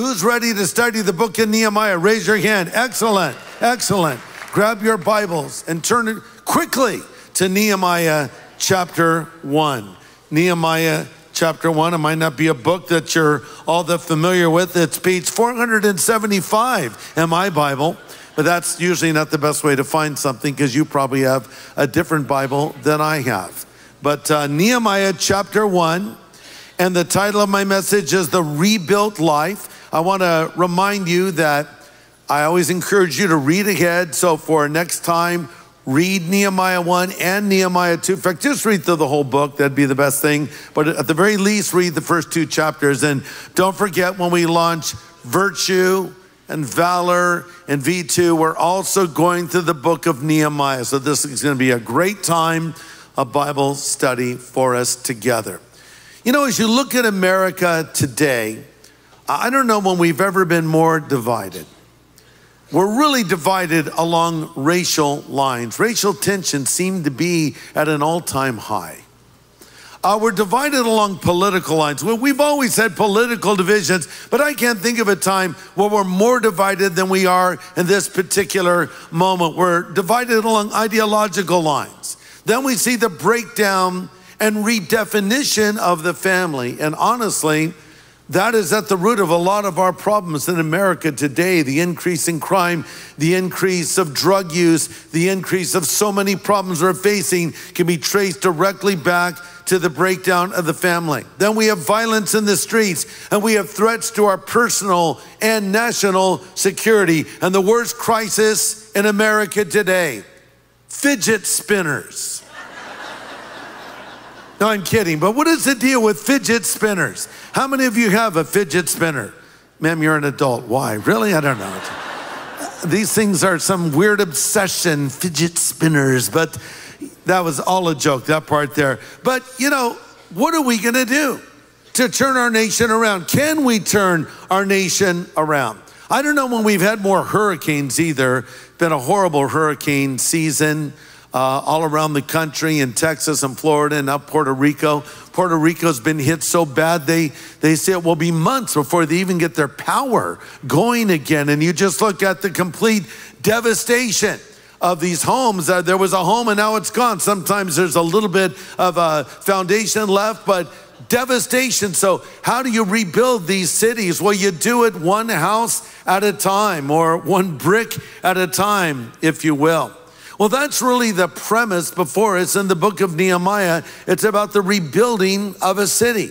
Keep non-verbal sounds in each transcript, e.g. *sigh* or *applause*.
Who's ready to study the book of Nehemiah? Raise your hand. Excellent, excellent. Grab your Bibles and turn it quickly to Nehemiah chapter 1. Nehemiah chapter 1. It might not be a book that you're all that familiar with. It's page 475 in my Bible, but that's usually not the best way to find something because you probably have a different Bible than I have. But uh, Nehemiah chapter 1, and the title of my message is The Rebuilt Life. I want to remind you that I always encourage you to read ahead. So for next time, read Nehemiah 1 and Nehemiah 2. In fact, just read through the whole book. That'd be the best thing. But at the very least, read the first two chapters. And don't forget when we launch Virtue and Valor and V2, we're also going through the book of Nehemiah. So this is going to be a great time of Bible study for us together. You know, as you look at America today, I don't know when we've ever been more divided. We're really divided along racial lines. Racial tensions seem to be at an all time high. Uh, we're divided along political lines. Well, we've always had political divisions, but I can't think of a time where we're more divided than we are in this particular moment. We're divided along ideological lines. Then we see the breakdown and redefinition of the family. And honestly, that is at the root of a lot of our problems in America today the increase in crime, the increase of drug use, the increase of so many problems we're facing can be traced directly back to the breakdown of the family. Then we have violence in the streets, and we have threats to our personal and national security. And the worst crisis in America today fidget spinners. No, I'm kidding. But what is the deal with fidget spinners? How many of you have a fidget spinner? Ma'am, you're an adult. Why? Really? I don't know. These things are some weird obsession, fidget spinners, but that was all a joke, that part there. But, you know, what are we going to do to turn our nation around? Can we turn our nation around? I don't know when we've had more hurricanes either. Been a horrible hurricane season uh, all around the country in Texas and Florida and up Puerto Rico. Puerto Rico's been hit so bad, they, they say it will be months before they even get their power going again. And you just look at the complete devastation of these homes. Uh, there was a home and now it's gone. Sometimes there's a little bit of a foundation left, but devastation. So, how do you rebuild these cities? Well, you do it one house at a time or one brick at a time, if you will. Well, that's really the premise before us in the book of Nehemiah. It's about the rebuilding of a city,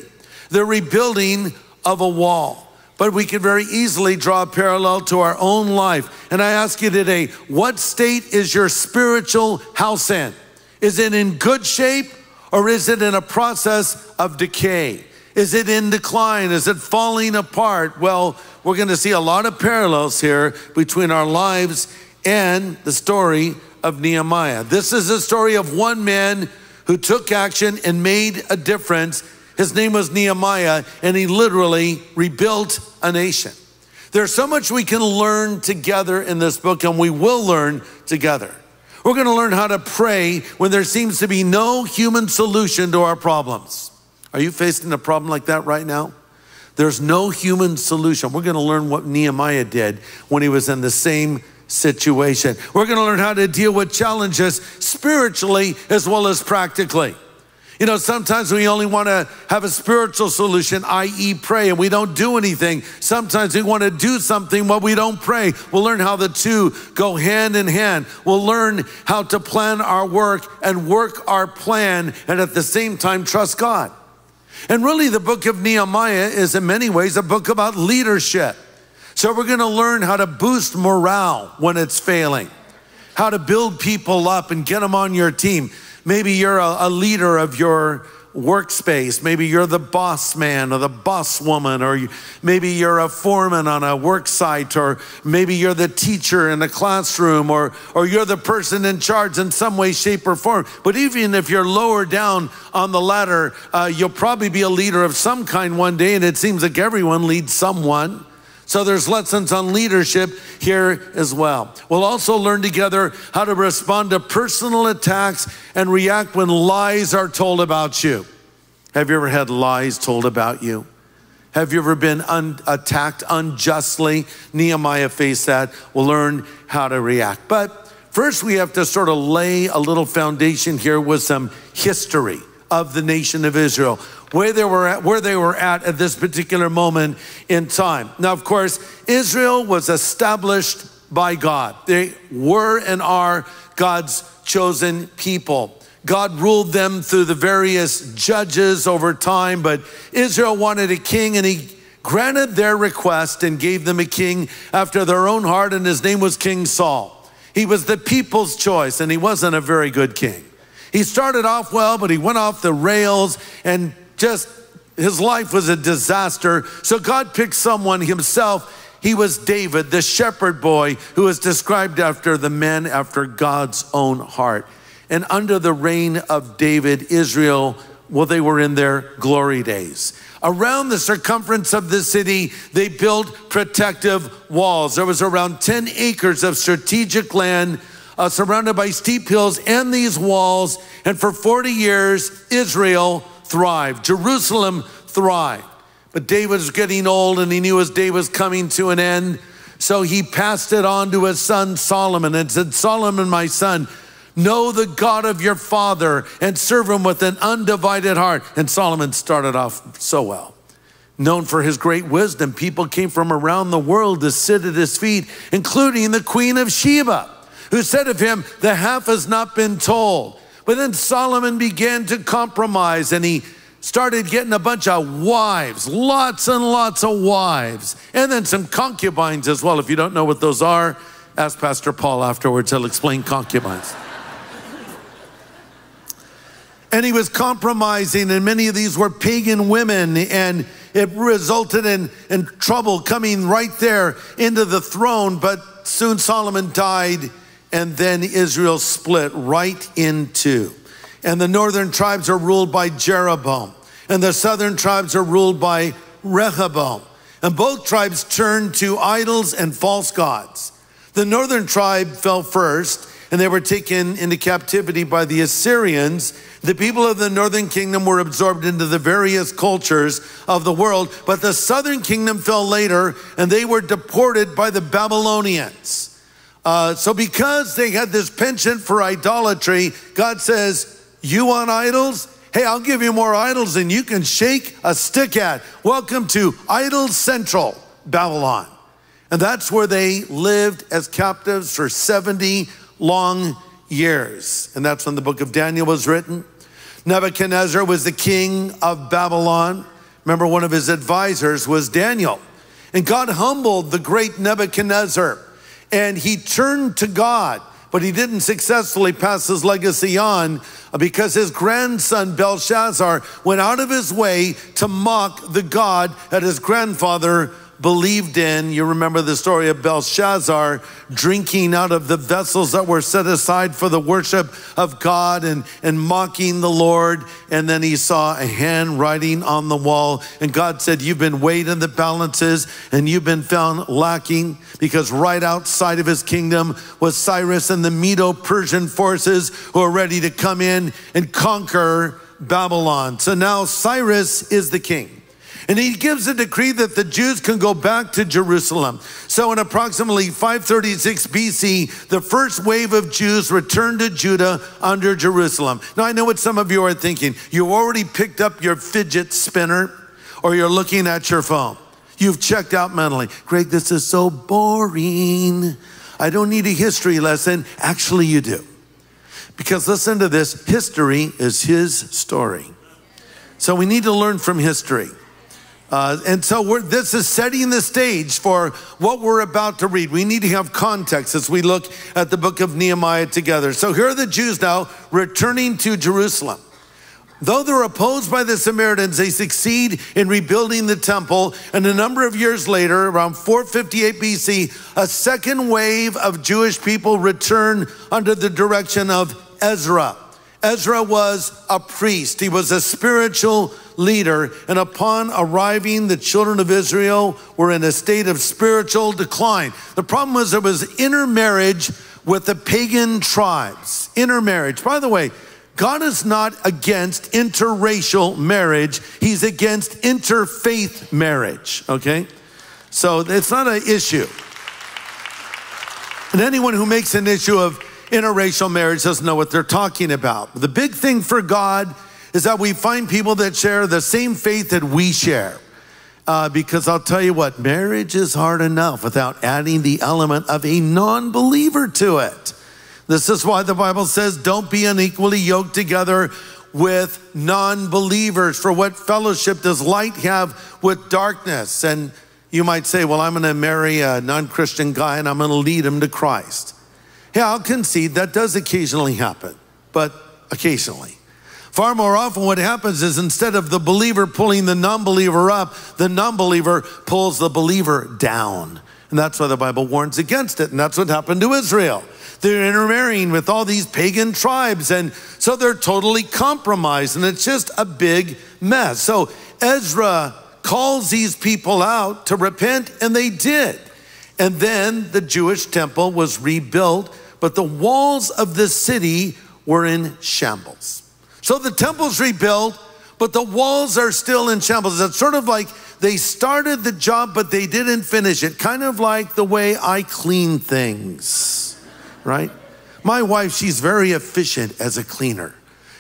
the rebuilding of a wall. But we can very easily draw a parallel to our own life. And I ask you today, what state is your spiritual house in? Is it in good shape or is it in a process of decay? Is it in decline? Is it falling apart? Well, we're going to see a lot of parallels here between our lives and the story of Nehemiah. This is a story of one man who took action and made a difference. His name was Nehemiah, and he literally rebuilt a nation. There's so much we can learn together in this book, and we will learn together. We're going to learn how to pray when there seems to be no human solution to our problems. Are you facing a problem like that right now? There's no human solution. We're going to learn what Nehemiah did when he was in the same situation. We're going to learn how to deal with challenges spiritually as well as practically. You know, sometimes we only want to have a spiritual solution, i.e., pray, and we don't do anything. Sometimes we want to do something, but we don't pray. We'll learn how the two go hand in hand. We'll learn how to plan our work and work our plan, and at the same time, trust God. And really, the book of Nehemiah is in many ways a book about leadership. So we're going to learn how to boost morale when it's failing, how to build people up and get them on your team. Maybe you're a, a leader of your workspace. Maybe you're the boss man or the boss woman, or you, maybe you're a foreman on a work site, or maybe you're the teacher in a classroom, or, or you're the person in charge in some way, shape, or form. But even if you're lower down on the ladder, uh, you'll probably be a leader of some kind one day, and it seems like everyone leads someone. So there's lessons on leadership here as well. We'll also learn together how to respond to personal attacks and react when lies are told about you. Have you ever had lies told about you? Have you ever been un- attacked unjustly? Nehemiah faced that. We'll learn how to react. But first, we have to sort of lay a little foundation here with some history of the nation of Israel, where they were at, where they were at at this particular moment in time. Now, of course, Israel was established by God. They were and are God's chosen people. God ruled them through the various judges over time, but Israel wanted a king and he granted their request and gave them a king after their own heart, and his name was King Saul. He was the people's choice, and he wasn't a very good king. He started off well, but he went off the rails and just his life was a disaster. So God picked someone himself. He was David, the shepherd boy, who is described after the man after God's own heart. And under the reign of David, Israel, well, they were in their glory days. Around the circumference of the city, they built protective walls. There was around 10 acres of strategic land uh, surrounded by steep hills and these walls. And for 40 years, Israel thrived, Jerusalem thrived. But David was getting old and he knew his day was coming to an end. So he passed it on to his son Solomon and said, Solomon, my son, Know the God of your father and serve him with an undivided heart. And Solomon started off so well. Known for his great wisdom, people came from around the world to sit at his feet, including the Queen of Sheba, who said of him, The half has not been told. But then Solomon began to compromise and he started getting a bunch of wives, lots and lots of wives, and then some concubines as well. If you don't know what those are, ask Pastor Paul afterwards, he'll explain concubines. And he was compromising, and many of these were pagan women, and it resulted in, in trouble coming right there into the throne. But soon Solomon died, and then Israel split right in two. And the northern tribes are ruled by Jeroboam, and the southern tribes are ruled by Rehoboam. And both tribes turned to idols and false gods. The northern tribe fell first, and they were taken into captivity by the Assyrians. The people of the northern kingdom were absorbed into the various cultures of the world, but the southern kingdom fell later and they were deported by the Babylonians. Uh, so, because they had this penchant for idolatry, God says, You want idols? Hey, I'll give you more idols than you can shake a stick at. Welcome to Idol Central, Babylon. And that's where they lived as captives for 70 long years. And that's when the book of Daniel was written. Nebuchadnezzar was the king of Babylon. Remember, one of his advisors was Daniel. And God humbled the great Nebuchadnezzar and he turned to God, but he didn't successfully pass his legacy on uh, because his grandson Belshazzar went out of his way to mock the God that his grandfather believed in. You remember the story of Belshazzar drinking out of the vessels that were set aside for the worship of God and, and mocking the Lord. And then he saw a hand writing on the wall. And God said, You've been weighed in the balances and you've been found lacking because right outside of his kingdom was Cyrus and the Medo Persian forces who are ready to come in and conquer Babylon. So now Cyrus is the king. And he gives a decree that the Jews can go back to Zerubbabel. So in approximately 536 BC, the first wave of Jews returned to Judah under Jerusalem. Now I know what some of you are thinking. You already picked up your fidget spinner or you're looking at your phone. You've checked out mentally. Greg, this is so boring. I don't need a history lesson. Actually, you do. Because listen to this history is his story. So we need to learn from history. Uh, and so this is setting the stage for what we're about to read. We need to have context as we look at the book of Nehemiah together. So here are the Jews now returning to Jerusalem. Though they're opposed by the Samaritans, they succeed in rebuilding the temple. And a number of years later, around 458 BC, a second wave of Jewish people return under the direction of Ezra. Ezra was a priest, he was a spiritual leader. And upon arriving, the children of Israel were in a state of spiritual decline. The problem was there was intermarriage with the pagan tribes. Intermarriage. By the way, God is not against interracial marriage, He's against interfaith marriage, okay? So it's not an issue. And anyone who makes an issue of interracial marriage doesn't know what they're talking about. The big thing for God is that we find people that share the same faith that we share. Uh, because I'll tell you what, marriage is hard enough without adding the element of a non believer to it. This is why the Bible says, don't be unequally yoked together with non believers. For what fellowship does light have with darkness? And you might say, well, I'm going to marry a non Christian guy and I'm going to lead him to Christ. Yeah, I'll concede that does occasionally happen, but occasionally. Far more often, what happens is instead of the believer pulling the non believer up, the non believer pulls the believer down. And that's why the Bible warns against it. And that's what happened to Israel. They're intermarrying with all these pagan tribes. And so they're totally compromised. And it's just a big mess. So Ezra calls these people out to repent, and they did. And then the Jewish temple was rebuilt, but the walls of the city were in shambles. So the temple's rebuilt, but the walls are still in shambles. It's sort of like they started the job, but they didn't finish it. Kind of like the way I clean things, right? My wife, she's very efficient as a cleaner.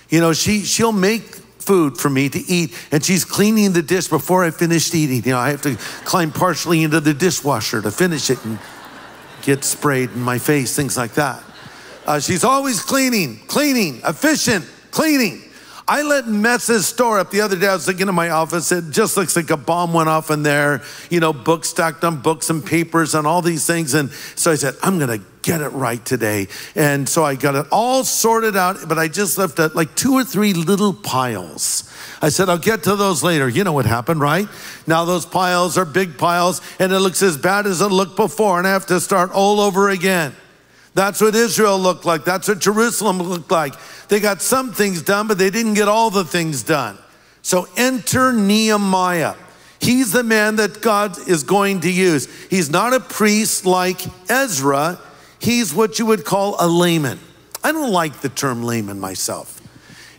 You know, she, she'll make food for me to eat, and she's cleaning the dish before I finished eating. You know, I have to climb partially into the dishwasher to finish it and get sprayed in my face, things like that. Uh, she's always cleaning, cleaning, efficient, cleaning. I let messes store up. The other day I was looking in my office. It just looks like a bomb went off in there. You know, books stacked on books and papers and all these things. And so I said, I'm going to get it right today. And so I got it all sorted out, but I just left it like two or three little piles. I said, I'll get to those later. You know what happened, right? Now those piles are big piles and it looks as bad as it looked before and I have to start all over again. That's what Israel looked like. That's what Jerusalem looked like. They got some things done, but they didn't get all the things done. So enter Nehemiah. He's the man that God is going to use. He's not a priest like Ezra, he's what you would call a layman. I don't like the term layman myself.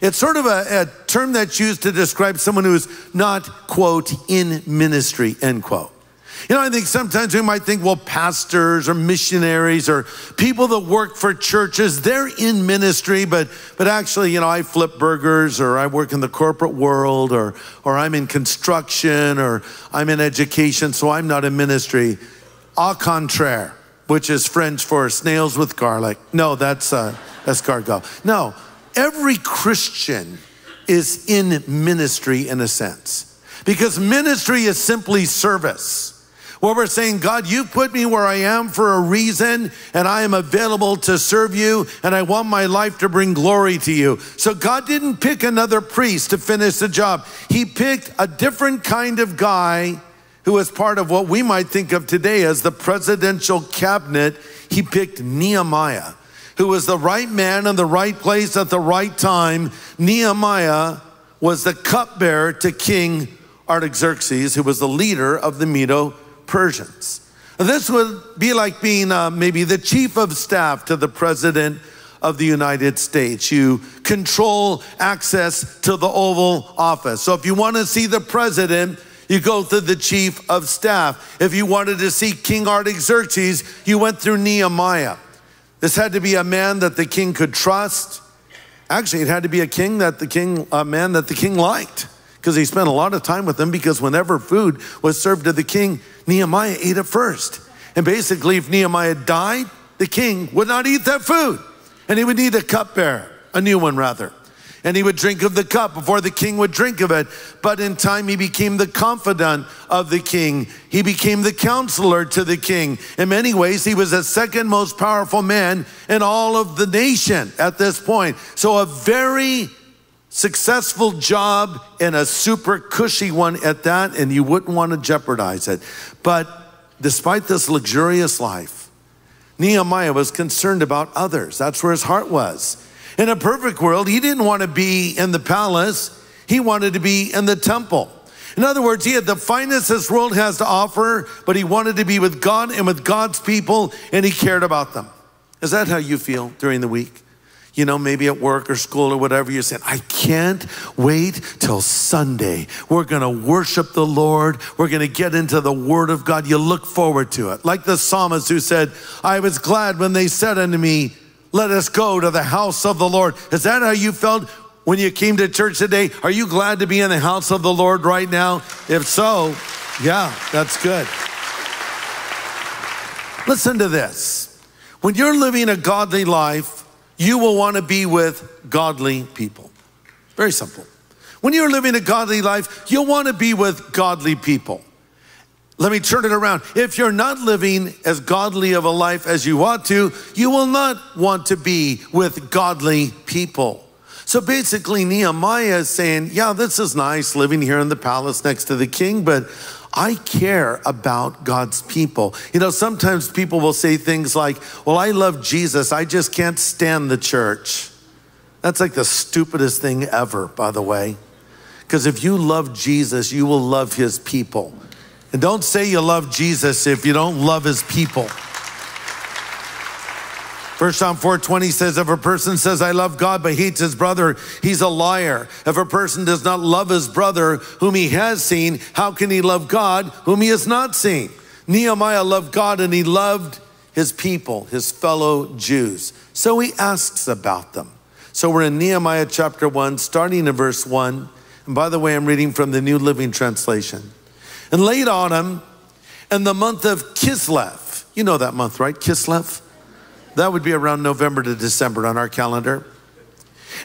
It's sort of a, a term that's used to describe someone who's not, quote, in ministry, end quote. You know, I think sometimes we might think, well, pastors or missionaries or people that work for churches, they're in ministry, but, but actually, you know, I flip burgers or I work in the corporate world or, or I'm in construction or I'm in education, so I'm not in ministry. Au contraire, which is French for snails with garlic. No, that's uh, escargot. No, every Christian is in ministry in a sense because ministry is simply service. Where we're saying, God, you put me where I am for a reason, and I am available to serve you, and I want my life to bring glory to you. So God didn't pick another priest to finish the job. He picked a different kind of guy who was part of what we might think of today as the presidential cabinet. He picked Nehemiah, who was the right man in the right place at the right time. Nehemiah was the cupbearer to King Artaxerxes, who was the leader of the Medo Persians. This would be like being uh, maybe the chief of staff to the president of the United States. You control access to the Oval Office. So if you want to see the president, you go through the chief of staff. If you wanted to see King Artaxerxes, you went through Nehemiah. This had to be a man that the king could trust. Actually, it had to be a king that the king, a man that the king liked because he spent a lot of time with them because whenever food was served to the king, Nehemiah ate it first. And basically, if Nehemiah died, the king would not eat that food. And he would need a cupbearer, a new one rather. And he would drink of the cup before the king would drink of it. But in time, he became the confidant of the king. He became the counselor to the king. In many ways, he was the second most powerful man in all of the nation at this point. So, a very successful job and a super cushy one at that, and you wouldn't want to jeopardize it. But despite this luxurious life, Nehemiah was concerned about others. That's where his heart was. In a perfect world, he didn't want to be in the palace, he wanted to be in the temple. In other words, he had the finest this world has to offer, but he wanted to be with God and with God's people, and he cared about them. Is that how you feel during the week? You know, maybe at work or school or whatever, you're saying, I can't wait till Sunday. We're going to worship the Lord. We're going to get into the Word of God. You look forward to it. Like the psalmist who said, I was glad when they said unto me, Let us go to the house of the Lord. Is that how you felt when you came to church today? Are you glad to be in the house of the Lord right now? If so, yeah, that's good. Listen to this. When you're living a godly life, you will want to be with godly people. Very simple. When you're living a godly life, you'll want to be with godly people. Let me turn it around. If you're not living as godly of a life as you ought to, you will not want to be with godly people. So basically, Nehemiah is saying, Yeah, this is nice living here in the palace next to the king, but I care about God's people. You know, sometimes people will say things like, Well, I love Jesus, I just can't stand the church. That's like the stupidest thing ever, by the way. Because if you love Jesus, you will love his people. And don't say you love Jesus if you don't love his people. First John 4:20 says, if a person says, I love God, but hates his brother, he's a liar. If a person does not love his brother whom he has seen, how can he love God whom he has not seen? Nehemiah loved God and he loved his people, his fellow Jews. So he asks about them. So we're in Nehemiah chapter 1, starting in verse 1. And by the way, I'm reading from the New Living Translation. In late autumn, in the month of Kislev, you know that month, right? Kislev? That would be around November to December on our calendar.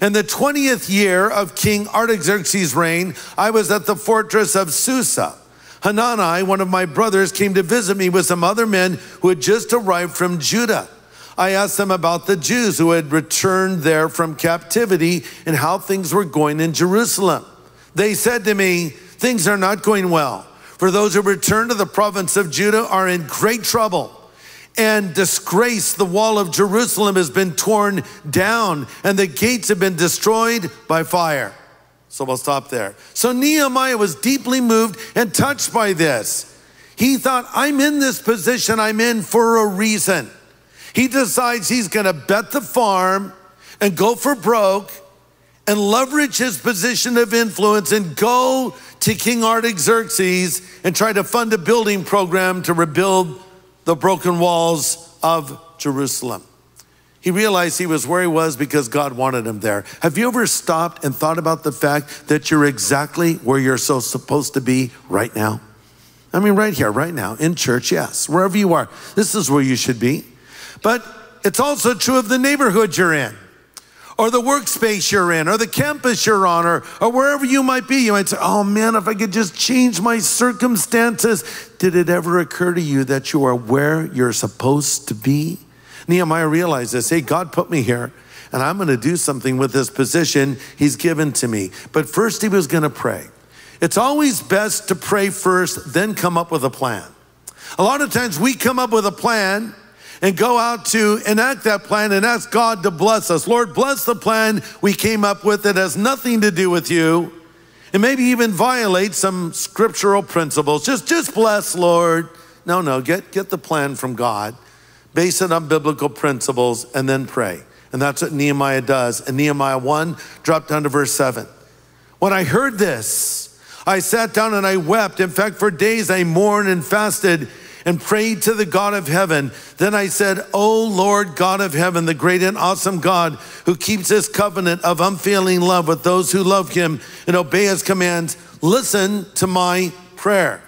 In the 20th year of King Artaxerxes' reign, I was at the fortress of Susa. Hanani, one of my brothers, came to visit me with some other men who had just arrived from Judah. I asked them about the Jews who had returned there from captivity and how things were going in Jerusalem. They said to me, Things are not going well, for those who return to the province of Judah are in great trouble and disgrace. The wall of Jerusalem has been torn down and the gates have been destroyed by fire. So we'll stop there. So Nehemiah was deeply moved and touched by this. He thought, I'm in this position I'm in for a reason. He decides he's going to bet the farm and go for broke and leverage his position of influence and go to King Artaxerxes and try to fund a building program to rebuild the broken walls of Jerusalem. He realized he was where he was because God wanted him there. Have you ever stopped and thought about the fact that you're exactly where you're so supposed to be right now? I mean, right here, right now, in church, yes, wherever you are, this is where you should be. But it's also true of the neighborhood you're in or the workspace you're in, or the campus you're on, or, or wherever you might be. You might say, Oh man, if I could just change my circumstances. Did it ever occur to you that you are where you're supposed to be? Nehemiah realized this hey, God put me here, and I'm going to do something with this position He's given to me. But first, he was going to pray. It's always best to pray first, then come up with a plan. A lot of times we come up with a plan and go out to enact that plan and ask God to bless us. Lord, bless the plan we came up with that has nothing to do with you and maybe even violate some scriptural principles. Just, just bless, Lord. No, no, get, get the plan from God, base it on biblical principles, and then pray. And that's what Nehemiah does. And Nehemiah 1, drop down to verse 7. When I heard this, I sat down and I wept. In fact, for days I mourned and fasted and prayed to the God of heaven. Then I said, O Lord God of heaven, the great and awesome God who keeps his covenant of unfailing love with those who love him and obey his commands, listen to my prayer.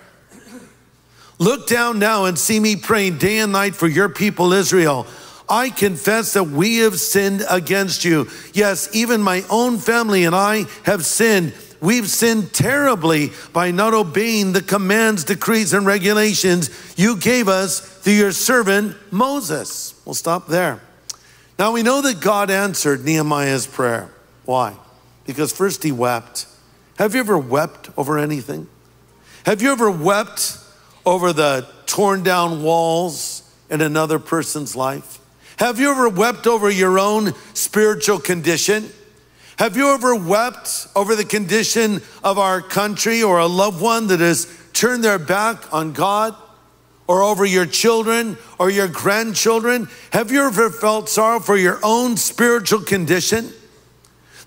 Look down now and see me praying day and night for your people, Israel. I confess that we have sinned against you. Yes, even my own family and I have sinned. We've sinned terribly by not obeying the commands, decrees, and regulations you gave us through your servant Moses. We'll stop there. Now we know that God answered Nehemiah's prayer. Why? Because first he wept. Have you ever wept over anything? Have you ever wept over the torn down walls in another person's life? Have you ever wept over your own spiritual condition? Have you ever wept over the condition of our country or a loved one that has turned their back on God? Or over your children or your grandchildren? Have you ever felt sorrow for your own spiritual condition?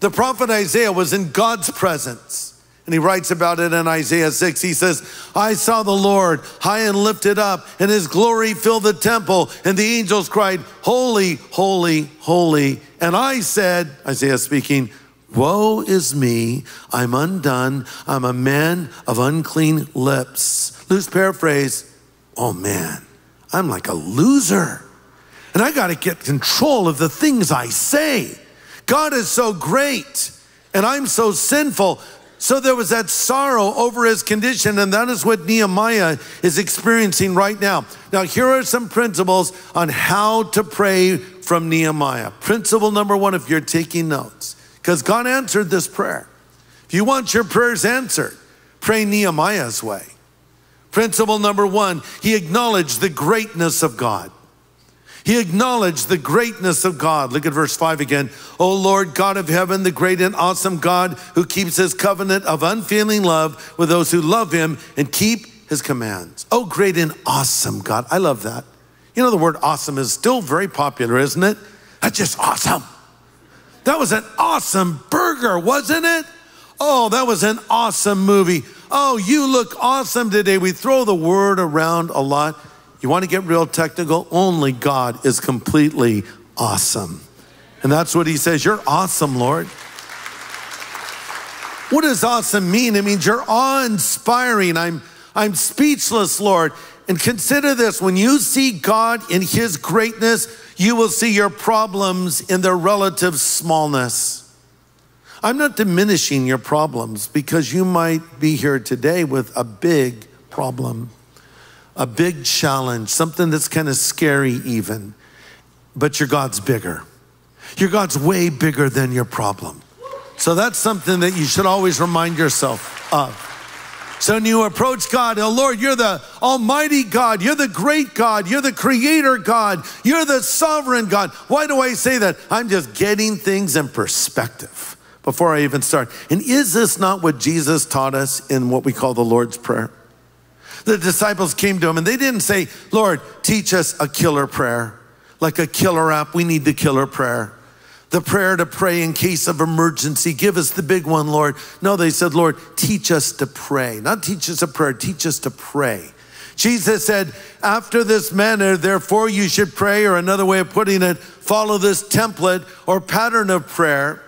The prophet Isaiah was in God's presence. And he writes about it in Isaiah 6. He says, I saw the Lord high and lifted up, and his glory filled the temple. And the angels cried, Holy, holy, holy. And I said, Isaiah speaking, Woe is me, I'm undone, I'm a man of unclean lips. Loose paraphrase, oh man, I'm like a loser. And I got to get control of the things I say. God is so great, and I'm so sinful. So there was that sorrow over his condition, and that is what Nehemiah is experiencing right now. Now, here are some principles on how to pray from Nehemiah. Principle number one, if you're taking notes, because God answered this prayer. If you want your prayers answered, pray Nehemiah's way. Principle number one, he acknowledged the greatness of God. He acknowledged the greatness of God. Look at verse 5 again. O Lord God of heaven, the great and awesome God who keeps his covenant of unfailing love with those who love him and keep his commands. Oh, great and awesome God. I love that. You know, the word awesome is still very popular, isn't it? That's just awesome. That was an awesome burger, wasn't it? Oh, that was an awesome movie. Oh, you look awesome today. We throw the word around a lot. You want to get real technical? Only God is completely awesome. And that's what he says. You're awesome, Lord. What does awesome mean? It means you're awe inspiring. I'm, I'm speechless, Lord. And consider this when you see God in his greatness, you will see your problems in their relative smallness. I'm not diminishing your problems because you might be here today with a big problem a big challenge, something that's kind of scary, even, but your God's bigger. Your God's way bigger than your problem. So that's something that you should always remind yourself of. So when you approach God, oh Lord, you're the Almighty God, you're the great God, you're the Creator God, you're the sovereign God. Why do I say that? I'm just getting things in perspective before I even start. And is this not what Jesus taught us in what we call the Lord's Prayer? The disciples came to him and they didn't say, Lord, teach us a killer prayer, like a killer app. We need the killer prayer. The prayer to pray in case of emergency. Give us the big one, Lord. No, they said, Lord, teach us to pray. Not teach us a prayer, teach us to pray. Jesus said, after this manner, therefore you should pray, or another way of putting it, follow this template or pattern of prayer.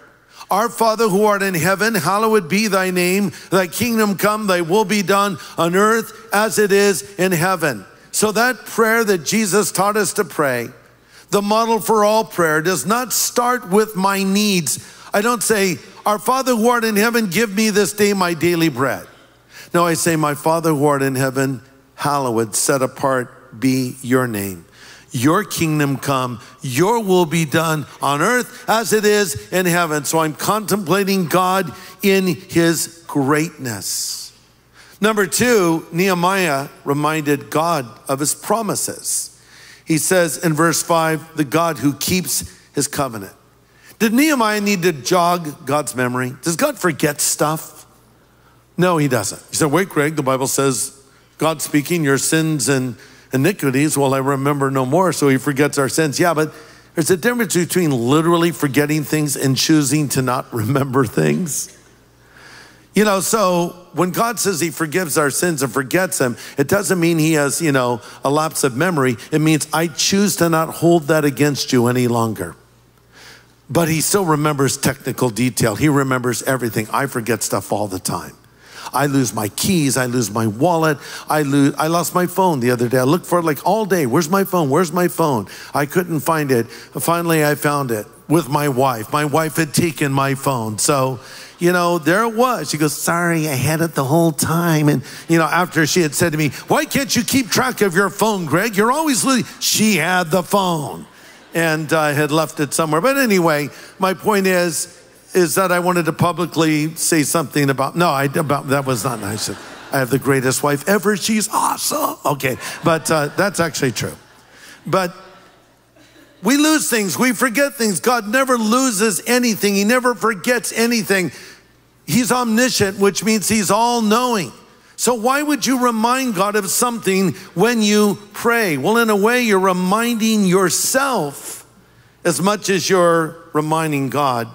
Our Father who art in heaven, hallowed be thy name. Thy kingdom come, thy will be done on earth as it is in heaven. So that prayer that Jesus taught us to pray, the model for all prayer, does not start with my needs. I don't say, Our Father who art in heaven, give me this day my daily bread. No, I say, My Father who art in heaven, hallowed, set apart be your name. Your kingdom come, your will be done on earth as it is in heaven. So I'm contemplating God in his greatness. Number two, Nehemiah reminded God of his promises. He says in verse five, the God who keeps his covenant. Did Nehemiah need to jog God's memory? Does God forget stuff? No, he doesn't. He said, Wait, Greg, the Bible says, God speaking, your sins and iniquities will I remember no more. So he forgets our sins. Yeah, but there's a difference between literally forgetting things and choosing to not *laughs* remember things. You know, so when God says he forgives our sins and forgets them, it doesn't mean he has, you know, a lapse of memory. It means I choose to not hold that against you any longer. But he still remembers technical detail. He remembers everything. I forget stuff all the time. I lose my keys. I lose my wallet. I lose, I lost my phone the other day. I looked for it like all day. Where's my phone? Where's my phone? I couldn't find it. Finally, I found it with my wife. My wife had taken my phone. So, you know, there it was. She goes, Sorry, I had it the whole time. And, you know, after she had said to me, Why can't you keep track of your phone, Greg? You're always losing. She had the phone and I uh, had left it somewhere. But anyway, my point is, is that I wanted to publicly say something about, no, I, about, that was not nice. I have the greatest wife ever. She's awesome. Okay, but uh, that's actually true. But we lose things, we forget things. God never loses anything, He never forgets anything. He's omniscient, which means He's all knowing. So, why would you remind God of something when you pray? Well, in a way, you're reminding yourself as much as you're reminding God.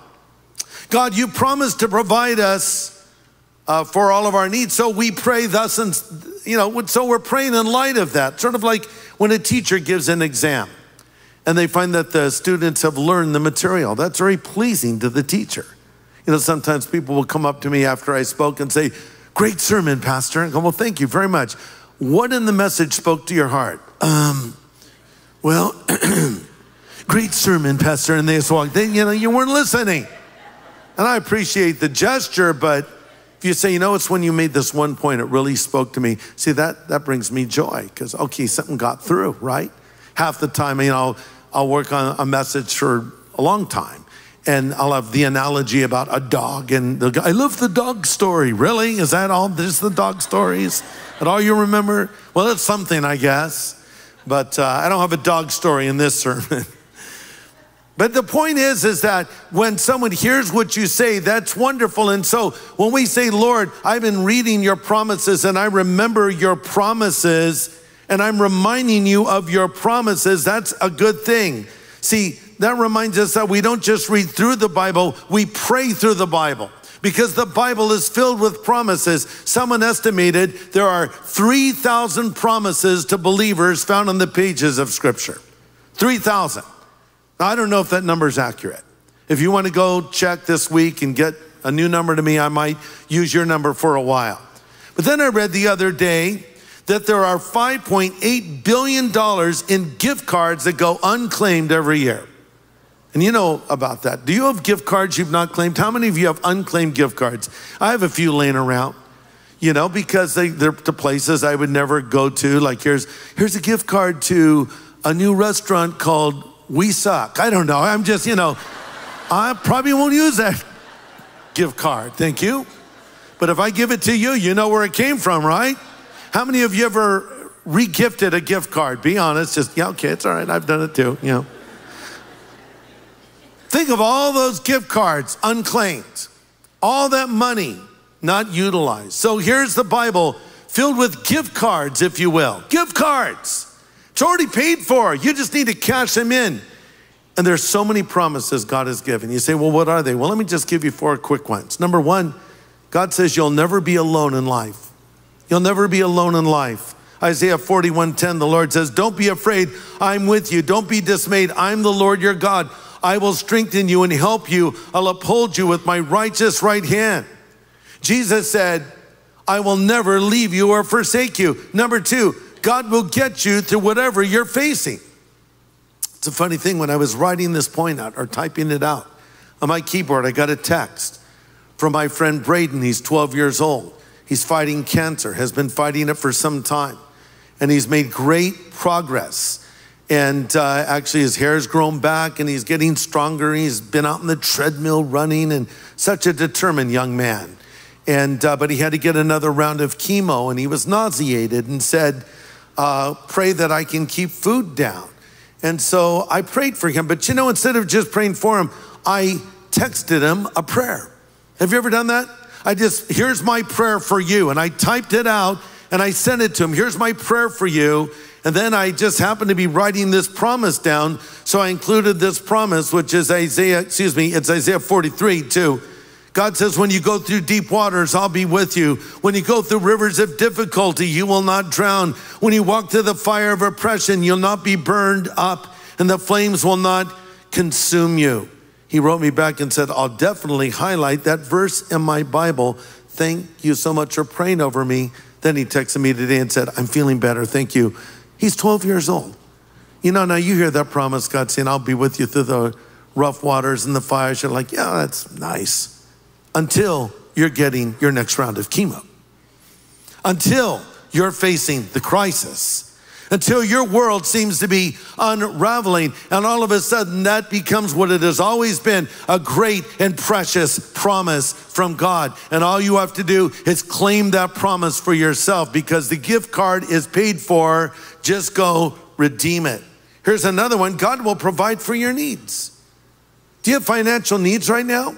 God, you promised to provide us uh, for all of our needs, so we pray thus, and you know, so we're praying in light of that. Sort of like when a teacher gives an exam and they find that the students have learned the material. That's very pleasing to the teacher. You know, sometimes people will come up to me after I spoke and say, Great sermon, Pastor. And go, Well, thank you very much. What in the message spoke to your heart? Um, well, *clears throat* great sermon, Pastor. And they just walk, then, you know, you weren't listening. And I appreciate the gesture, but if you say, you know, it's when you made this one point, it really spoke to me. See, that, that brings me joy because, okay, something got through, right? Half the time, you know, I'll work on a message for a long time. And I'll have the analogy about a dog, and the I love the dog story. Really? Is that all? Just the dog stories? That all you remember? Well, it's something, I guess. But uh, I don't have a dog story in this *laughs* sermon. But the point is, is that when someone hears what you say, that's wonderful. And so when we say, Lord, I've been reading your promises and I remember your promises, and I'm reminding you of your promises, that's a good thing. See, that reminds us that we don't just read through the Bible, we pray through the Bible because the Bible is filled with promises. Someone estimated there are 3,000 promises to believers found on the pages of Scripture. 3,000. I don't know if that number is accurate. If you want to go check this week and get a new number to me, I might use your number for a while. But then I read the other day that there are $5.8 billion in gift cards that go unclaimed every year. And you know about that. Do you have gift cards you've not claimed? How many of you have unclaimed gift cards? I have a few laying around, you know, because they, they're to places I would never go to. Like here's, here's a gift card to a new restaurant called We Suck. I don't know. I'm just, you know, I probably won't use that gift card. Thank you. But if I give it to you, you know where it came from, right? How many of you ever regifted a gift card? Be honest, just, yeah, okay, it's all right, I've done it too, you know. Think of all those gift cards unclaimed, all that money not utilized. So here's the Bible filled with gift cards, if you will. Gift cards. It's already paid for. You just need to cash them in. And there's so many promises God has given. You say, well, what are they? Well, let me just give you four quick ones. Number one, God says you'll never be alone in life. You'll never be alone in life. Isaiah 41:10, the Lord says, Don't be afraid, I'm with you. Don't be dismayed. I'm the Lord your God. I will strengthen you and help you. I'll uphold you with my righteous right hand. Jesus said, I will never leave you or forsake you. Number two, God will get you through whatever you're facing. It's a funny thing, when I was writing this point out or typing it out on my keyboard, I got a text from my friend Braden. He's 12 years old. He's fighting cancer, has been fighting it for some time, and he's made great progress. And uh, actually, his hair's grown back and he's getting stronger. He's been out in the treadmill running and such a determined young man. And, uh, but he had to get another round of chemo and he was nauseated and said, uh, Pray that I can keep food down. And so I prayed for him. But you know, instead of just praying for him, I texted him a prayer. Have you ever done that? I just, here's my prayer for you. And I typed it out and I sent it to him. Here's my prayer for you. And then I just happened to be writing this promise down. So I included this promise, which is Isaiah, excuse me, it's Isaiah 43 too. God says, when you go through deep waters, I'll be with you. When you go through rivers of difficulty, you will not drown. When you walk through the fire of oppression, you'll not be burned up, and the flames will not consume you. He wrote me back and said, I'll definitely highlight that verse in my Bible. Thank you so much for praying over me. Then he texted me today and said, I'm feeling better. Thank you. He's 12 years old. You know, now you hear that promise, God saying, I'll be with you through the rough waters and the fires. You're like, yeah, that's nice. Until you're getting your next round of chemo. Until you're facing the crisis until your world seems to be unraveling. And all of a sudden, that becomes what it has always been a great and precious promise from God. And all you have to do is claim that promise for yourself because the gift card is paid for. Just go redeem it. Here's another one God will provide for your needs. Do you have financial needs right now?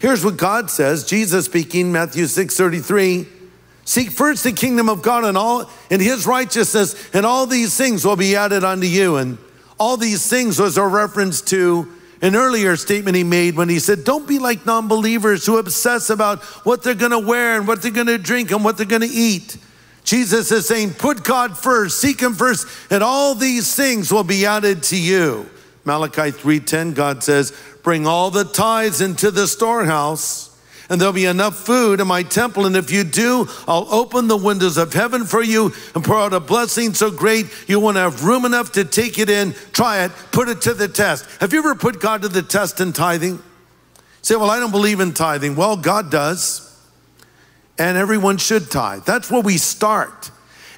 Here's what God says Jesus speaking, Matthew 6 33. Seek first the kingdom of God and all and his righteousness, and all these things will be added unto you. And all these things was a reference to an earlier statement he made when he said, Don't be like non believers who obsess about what they're going to wear and what they're going to drink and what they're going to eat. Jesus is saying, Put God first, seek him first, and all these things will be added to you. Malachi 3:10 God says, "Bring all the tithes into the storehouse." and there'll be enough food in my temple. And if you do, I'll open the windows of heaven for you and pour out a blessing so great you won't have room enough to take it in. Try it, put it to the test. Have you ever put God to the test in tithing? Say, well, I don't believe in tithing. Well, God does. And everyone should tithe. That's where we start.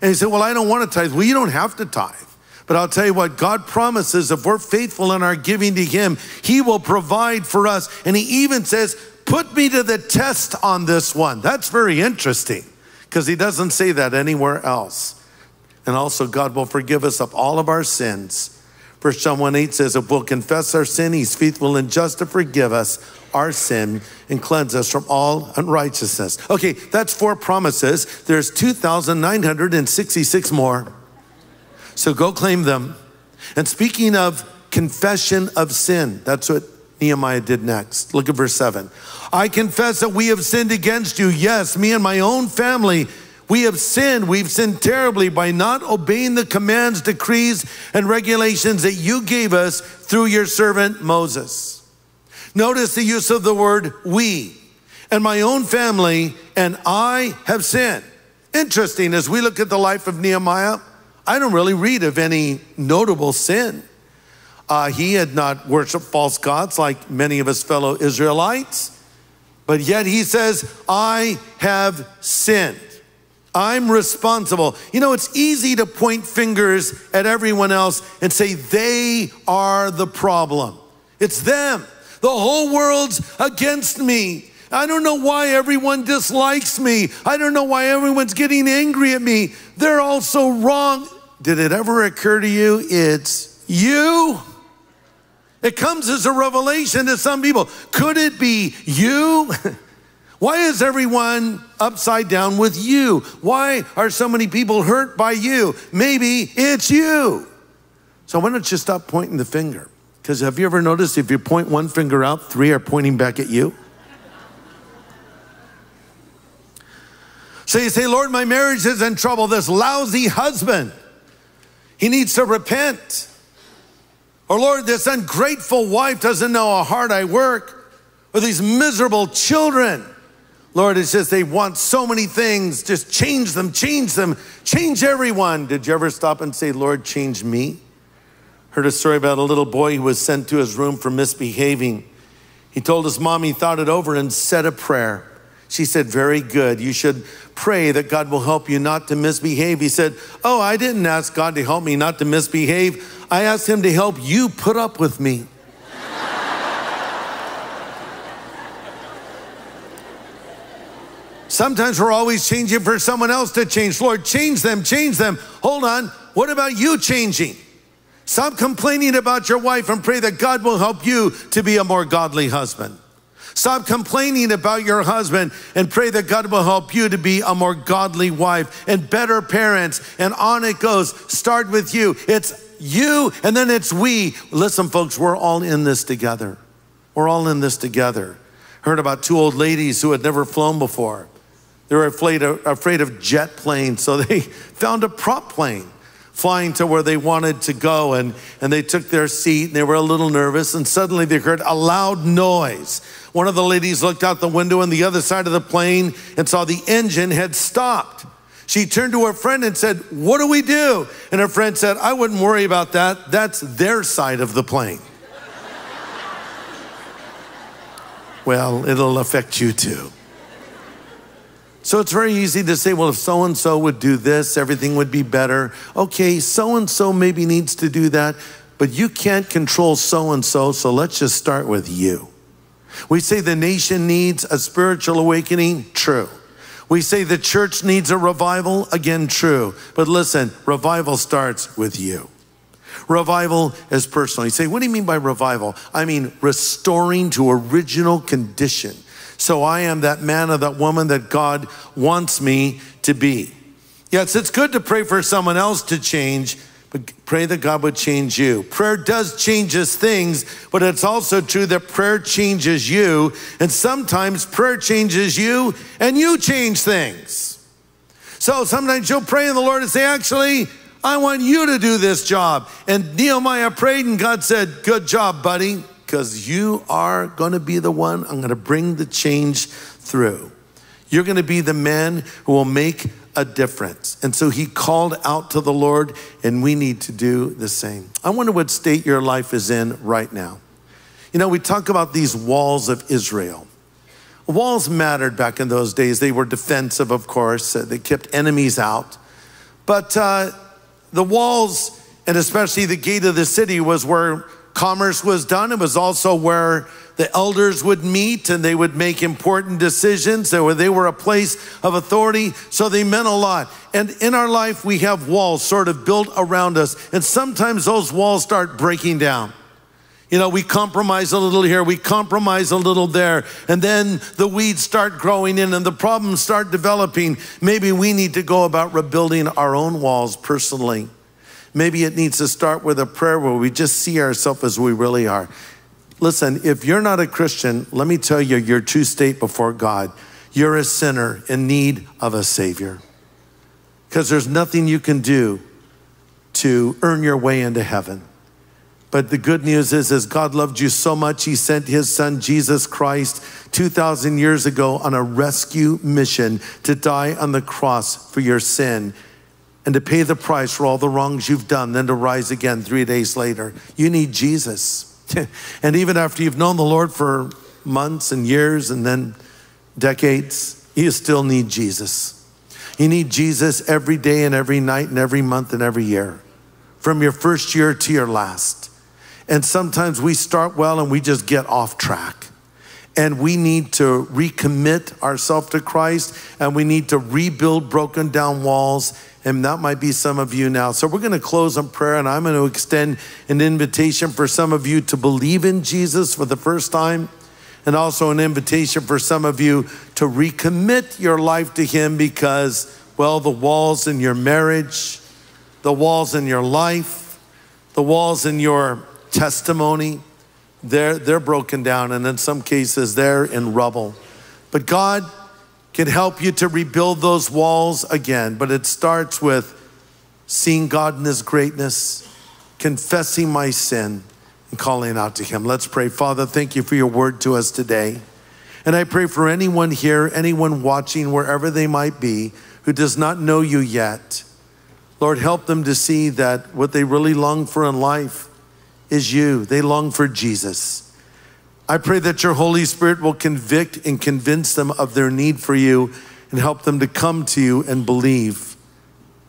And he said, well, I don't want to tithe. Well, you don't have to tithe. But I'll tell you what, God promises if we're faithful in our giving to Him, He will provide for us. And He even says, Put me to the test on this one. That's very interesting because he doesn't say that anywhere else. And also, God will forgive us of all of our sins. John 1 8 says, If we'll confess our sin, he's faithful and just to forgive us our sin and cleanse us from all unrighteousness. Okay, that's four promises. There's 2,966 more. So go claim them. And speaking of confession of sin, that's what Nehemiah did next. Look at verse 7. I confess that we have sinned against you. Yes, me and my own family. We have sinned. We've sinned terribly by not obeying the commands, decrees, and regulations that you gave us through your servant Moses. Notice the use of the word we and my own family and I have sinned. Interesting, as we look at the life of Nehemiah, I don't really read of any notable sin. Uh, he had not worshiped false gods like many of his fellow Israelites, but yet he says, I have sinned. I'm responsible. You know, it's easy to point fingers at everyone else and say they are the problem. It's them. The whole world's against me. I don't know why everyone dislikes me. I don't know why everyone's getting angry at me. They're all so wrong. Did it ever occur to you it's you? It comes as a revelation to some people. Could it be you? *laughs* Why is everyone upside down with you? Why are so many people hurt by you? Maybe it's you. So why don't you stop pointing the finger? Because have you ever noticed if you point one finger out, three are pointing back at you? So you say, Lord, my marriage is in trouble. This lousy husband, he needs to repent. Or, Lord, this ungrateful wife doesn't know how hard I work. Or these miserable children. Lord, it's just they want so many things. Just change them, change them, change everyone. Did you ever stop and say, Lord, change me? Heard a story about a little boy who was sent to his room for misbehaving. He told his mom he thought it over and said a prayer. She said, Very good. You should pray that God will help you not to misbehave. He said, Oh, I didn't ask God to help me not to misbehave. I asked him to help you put up with me. Sometimes we're always changing for someone else to change. Lord, change them, change them. Hold on. What about you changing? Stop complaining about your wife and pray that God will help you to be a more godly husband. Stop complaining about your husband and pray that God will help you to be a more godly wife and better parents. And on it goes. Start with you. It's you, and then it's we. Listen, folks, we're all in this together. We're all in this together. Heard about two old ladies who had never flown before. They were afraid of, afraid of jet planes, so they *laughs* found a prop plane flying to where they wanted to go. And, and they took their seat and they were a little nervous. And suddenly they heard a loud noise. One of the ladies looked out the window on the other side of the plane and saw the engine had stopped. She turned to her friend and said, What do we do? And her friend said, I wouldn't worry about that. That's their side of the plane. *laughs* well, it'll affect you too. So it's very easy to say, well, if so and so would do this, everything would be better. Okay, so and so maybe needs to do that, but you can't control so and so, so let's just start with you. We say the nation needs a spiritual awakening. True. We say the church needs a revival. Again, true. But listen, revival starts with you. Revival is personal. You say, what do you mean by revival? I mean restoring to original condition. So I am that man or that woman that God wants me to be. Yes, it's good to pray for someone else to change, but pray that God would change you. Prayer does changes things, but it's also true that prayer changes you. And sometimes prayer changes you and you change things. So sometimes you'll pray in the Lord and say, actually, I want you to do this job. And Nehemiah prayed and God said, good job, buddy, because you are going to be the one I'm going to bring the change through. You're going to be the man who will make a difference. And so he called out to the Lord, and we need to do the same. I wonder what state your life is in right now. You know, we talk about these walls of Israel. Walls mattered back in those days. They were defensive, of course, they kept enemies out. But uh, the walls, and especially the gate of the city, was where commerce was done. It was also where the elders would meet and they would make important decisions. They were, they were a place of authority, so they meant a lot. And in our life, we have walls sort of built around us, and sometimes those walls start breaking down. You know, we compromise a little here, we compromise a little there, and then the weeds start growing in and the problems start developing. Maybe we need to go about rebuilding our own walls personally. Maybe it needs to start with a prayer where we just see ourselves as we really are. Listen, if you're not a Christian, let me tell you your true state before God. You're a sinner in need of a Savior. Because there's nothing you can do to earn your way into heaven. But the good news is, is God loved you so much, He sent His Son, Jesus Christ, 2,000 years ago on a rescue mission to die on the cross for your sin and to pay the price for all the wrongs you've done, then to rise again three days later. You need Jesus. *laughs* and even after you've known the Lord for months and years and then decades, you still need Jesus. You need Jesus every day and every night and every month and every year, from your first year to your last. And sometimes we start well and we just get off track. And we need to recommit ourselves to Christ and we need to rebuild broken down walls and that might be some of you now. So we're going to close on prayer, and I'm going to extend an invitation for some of you to believe in Jesus for the first time, and also an invitation for some of you to recommit your life to Him because, well, the walls in your marriage, the walls in your life, the walls in your testimony, they're, they're broken down, and in some cases, they're in rubble. But God, can help you to rebuild those walls again. But it starts with seeing God in His greatness, confessing my sin, and calling out to Him. Let's pray. Father, thank you for your word to us today. And I pray for anyone here, anyone watching, wherever they might be, who does not know you yet. Lord, help them to see that what they really long for in life is you. They long for Jesus. I pray that your Holy Spirit will convict and convince them of their need for you and help them to come to you and believe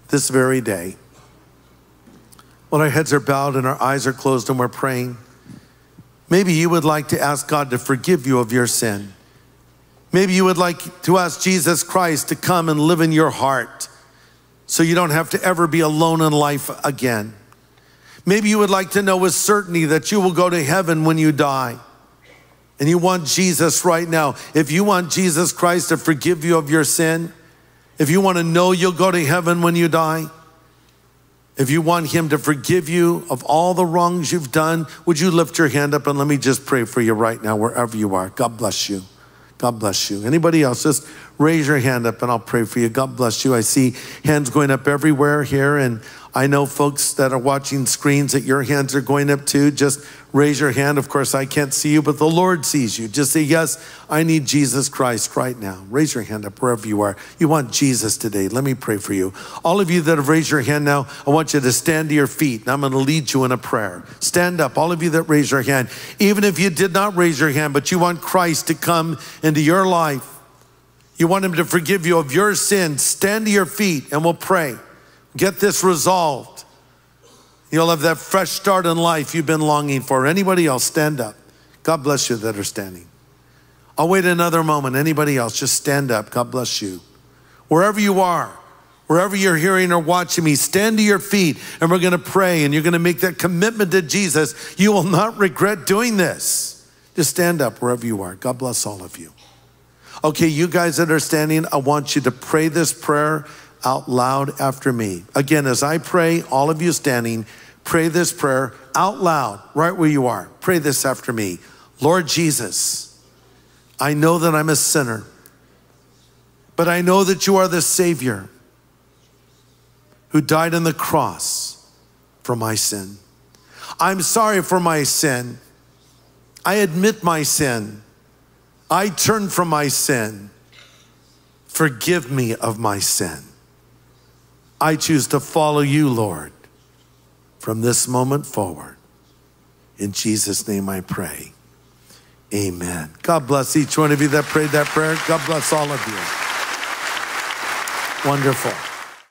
this very day. While our heads are bowed and our eyes are closed and we're praying, maybe you would like to ask God to forgive you of your sin. Maybe you would like to ask Jesus Christ to come and live in your heart so you don't have to ever be alone in life again. Maybe you would like to know with certainty that you will go to heaven when you die and you want Jesus right now, if you want Jesus Christ to forgive you of your sin, if you want to know you'll go to heaven when you die, if you want Him to forgive you of all the wrongs you've done, would you lift your hand up and let me just pray for you right now, wherever you are? God bless you. God bless you. Anybody else, just raise your hand up and I'll pray for you. God bless you. I see hands going up everywhere here, and I know folks that are watching screens that your hands are going up to. Just raise your hand. Of course, I can't see you, but the Lord sees you. Just say, Yes, I need Jesus Christ right now. Raise your hand up wherever you are. You want Jesus today. Let me pray for you. All of you that have raised your hand now, I want you to stand to your feet, and I'm going to lead you in a prayer. Stand up, all of you that raise your hand. Even if you did not raise your hand, but you want Christ to come into your life, you want Him to forgive you of your sins, stand to your feet, and we'll pray. Get this resolved. You'll have that fresh start in life you've been longing for. Anybody else, stand up. God bless you that are standing. I'll wait another moment. Anybody else, just stand up. God bless you. Wherever you are, wherever you're hearing or watching me, stand to your feet and we're going to pray and you're going to make that commitment to Jesus. You will not regret doing this. Just stand up wherever you are. God bless all of you. Okay, you guys that are standing, I want you to pray this prayer out loud after me. Again, as I pray, all of you standing, pray this prayer out loud, right where you are. Pray this after me. Lord Jesus, I know that I'm a sinner, but I know that you are the Savior who died on the cross for my sin. I'm sorry for my sin. I admit my sin. I turn from my sin. Forgive me of my sin. I choose to follow you, Lord, from this moment forward. In Jesus' name I pray. Amen. God bless each one of you that prayed that prayer. God bless all of you. Wonderful.